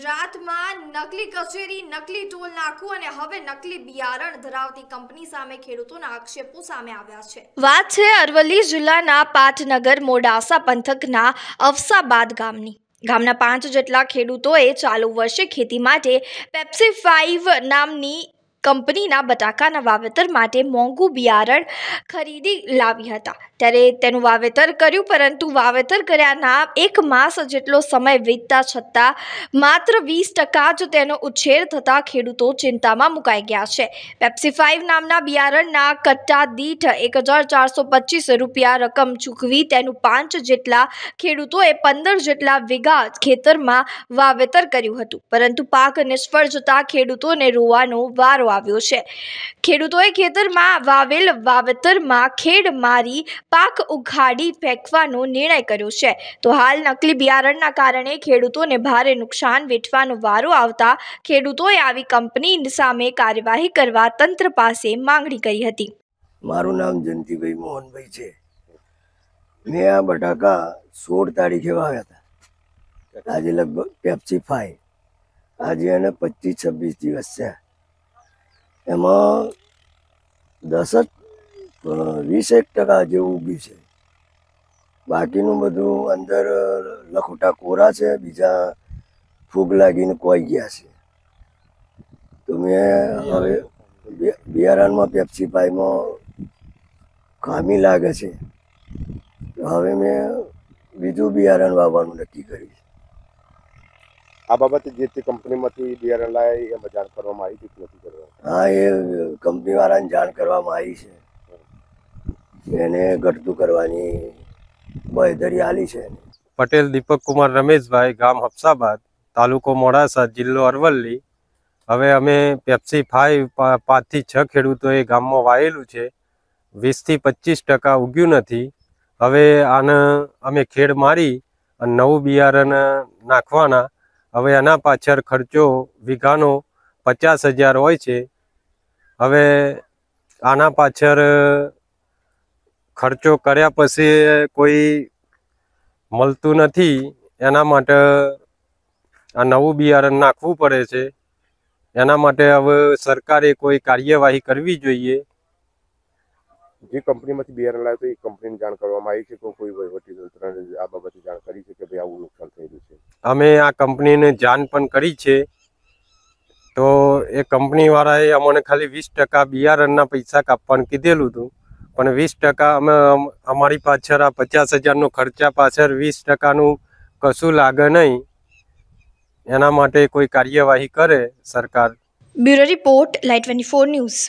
ગુજરાતમાં નકલી કચેરી, નકલી ટોલ નાખવું અને હવે નકલી બિયારણ ધરાવતી કંપની સામે ખેડૂતોના આક્ષેપો સામે આવ્યા છે. વાત છે અરવલ્લી જિલ્લાના પાટનગર મોડાસા પંથકના અફસાબાદ ગામની. ગામના પાંચ જેટલા ખેડૂતોએ ચાલુ વર્ષે ખેતી માટે પેપ્સી ફાઇવ નામની કંપનીના બટાકાના વાવેતર માટે મોંઘું બિયારણ ખરીદી લાવી હતા. ત્યારે તેનું વાવેતર કર્યું, પરંતુ વાવેતર કર્યાના એક માસ જેટલો સમય વીતતા છતાં માત્ર વીસ ટકા જ તેનો ઉછેર થતાં ખેડૂતો ચિંતામાં મુકાઈ ગયા છે. પેપ્સી ફાઇવ નામના બિયારણના કટ્ટા દીઠ એક હજાર ચારસો પચીસ રૂપિયા રકમ ચૂકવી તેનું પાંચ જેટલા ખેડૂતોએ પંદર જેટલા વીઘા ખેતરમાં વાવેતર કર્યું હતું. પરંતુ પાક નિષ્ફળ જતા ખેડૂતોને રોવાનો વારો આવ્યો છે. ખેડૂતોએ ખેતરમાં વાવેલ વાવેતરમાં ખેડ મારી પાક ઉઘાડી ફેંકવાનો નિર્ણય કર્યો છે. તો હાલ નકલી બિયારણના કારણે ખેડૂતોને ભારે નુકસાન વેઠવાનો વારો આવતા ખેડૂતોએ આવી કંપની સામે કાર્યવાહી કરવા તંત્ર પાસે માંગણી કરી હતી. મારું નામ જયંતિભાઈ મોહનભાઈ છે. મેં આ બટાકા સોળ તારીખે વાવ્યા હતા. આજે લગભગ પેપ્સી ફાઈ આજે એને પચીસ છવ્વીસ દિવસ છે એમાં દસ જ વીસેક ટકા જેવું ઉગ્યું છે. બાકીનું બધું અંદર લખોટા કોરા છે, બીજા ફૂગ લાગીને કોઈ ગયા છે. તો મેં હવે બિયારણમાં પેપ્સી પાઈમાં ખામી લાગે છે. હવે મેં બીજું બિયારણ વાવવાનું નક્કી કર્યું છે. આ બાબતે જે તે કંપનીમાંથી બિયારણ લાય એમાં જાણ કરવામાં આવી હતી નથી કરવામાં હા એ કંપનીવાળાને જાણ કરવામાં આવી છે. એને ઘટતું કરવાની બાંયધરી આલી છે પટેલ દીપક કુમાર રમેશભાઈ ગામ હફસાબાદ તાલુકો મોડાસા જિલ્લો અરવલ્લી. હવે અમે પેપ્સી ફાઈવ પાંચથી છ ખેડૂતોએ ગામમાં વાયેલું છે. વીસથી પચીસ ટકા ઉગ્યું નથી. હવે આને અમે ખેડ મારી અને નવું બિયારણ નાખવાના. હવે એના પાછળ ખર્ચો, વીઘાનો પચાસ હજાર હોય છે. હવે આના પાછળ ખર્ચો કર્યા પછી કોઈ મળતું નથી. એના માટે આ નવું બિયારણ નાખવું પડે છે. એના માટે હવે સરકારે કોઈ કાર્યવાહી કરવી જોઈએ. જે કંપનીમાંથી બિયારણ લાવ્યો તો એ કંપનીને જાણ કરવામાં આવી છે કે કોઈ વહીવટી તંત્રને આ બાબતે જાણ કરી છે કે ભાઈ આવું નુકસાન થયેલું છે? અમે આ કંપનીને જાણ પણ કરી છે. તો એ કંપનીવાળાએ અમને ખાલી વીસ ટકા બિયારણના પૈસા કાપવાનું કીધેલું હતું. પણ વીસ ટકા અમે અમારી પાછળ આ પચાસ હજારનો ખર્ચા પાછળ વીસ ટકાનું કશું લાગે નહીં. એના માટે કોઈ કાર્યવાહી કરે સરકાર. Bureau report light twenty four news.